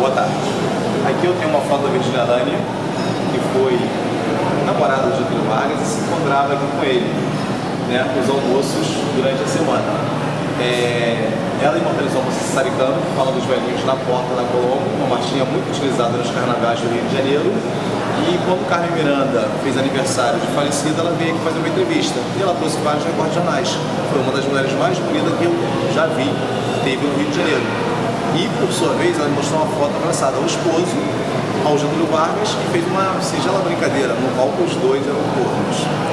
Boa tarde. Aqui eu tenho uma foto da Virginia Lânia, que foi namorada de Getúlio Vargas e se encontrava aqui com ele, né, os almoços durante a semana. É, ela imortalizou uma Saricano, que fala dos velhinhos na porta da Colombo, uma marchinha muito utilizada nos carnavais do Rio de Janeiro. E quando Carmen Miranda fez aniversário de falecida, ela veio aqui fazer uma entrevista. E ela trouxe vários recortes jornais. Foi uma das mulheres mais bonitas que eu já vi, teve no Rio de Janeiro. E, por sua vez, ela mostrou uma foto abraçada ao esposo, ao Getúlio Vargas, que fez uma singela brincadeira, no qual os dois eram cornos.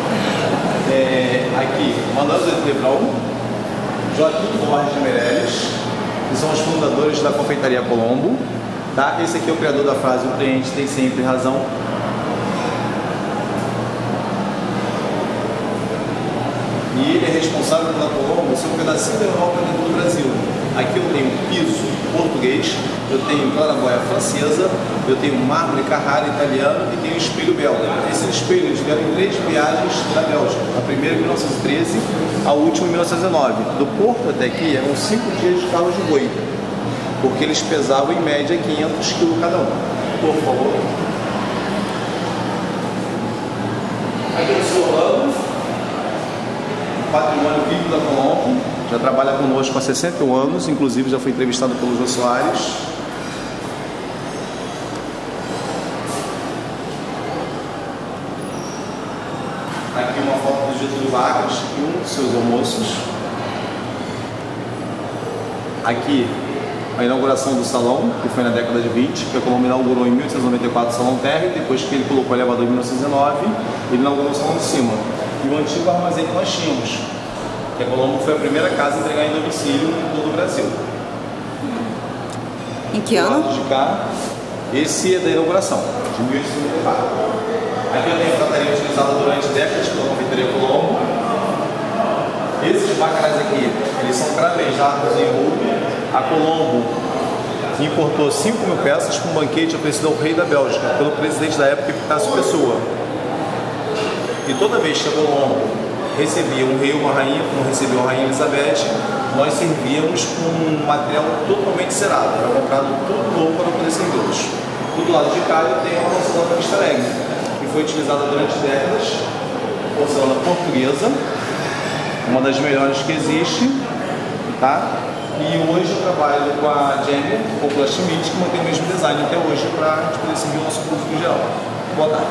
É, aqui, Manuel de Lebrão, Joaquim Borges de Meirelles, que são os fundadores da Confeitaria Colombo. Tá? Esse aqui é o criador da frase, o cliente tem sempre razão. E ele é responsável pela Colombo ser um pedacinho da Europa dentro do Brasil. Aqui eu tenho piso português, eu tenho claraboia francesa, eu tenho mármore Carrara italiano e tenho espelho belga. Esses espelhos vieram em três viagens da Bélgica. A primeira em 1913, a última em 1909. Do Porto até aqui eram cinco dias de carros de boi, porque eles pesavam em média 500 kg cada um. Por favor. Aqui sou Orlando, patrimônio vivo da Colombo, já trabalha conosco há 61 anos, inclusive já foi entrevistado pelo Jô Soares. Aqui uma foto do Getúlio Vargas e um dos seus almoços. Aqui a inauguração do salão, que foi na década de 20, que a Colombo inaugurou em 1894 o Salão Terra, depois que ele colocou o elevador em 1909, ele inaugurou o salão de cima. E o antigo armazém que nós tínhamos, que a Colombo foi a primeira casa a entregar em domicílio em todo o Brasil. Em que ano? de cá, esse é da inauguração, de 1894. Aqui eu tenho a prataria utilizada durante décadas pela confeitaria Colombo. Esses bacarás aqui, eles são cravejados em ouro. A Colombo importou 5 mil peças com um banquete oferecido ao rei da Bélgica, pelo presidente da época, Epitácio Pessoa. E toda vez que a Colombo recebia um rei ou uma rainha, como recebeu a rainha Elizabeth, nós servíamos com um material totalmente cerado, era comprado tudo novo para poder servi-los. Do lado de cá eu tenho uma porcelana Alegre, que foi utilizada durante décadas, porcelana portuguesa, uma das melhores que existe, tá? E hoje eu trabalho com a Jenny Popula Schmidt, que mantém o mesmo design até hoje para a gente poder servir o nosso público geral. Boa tarde.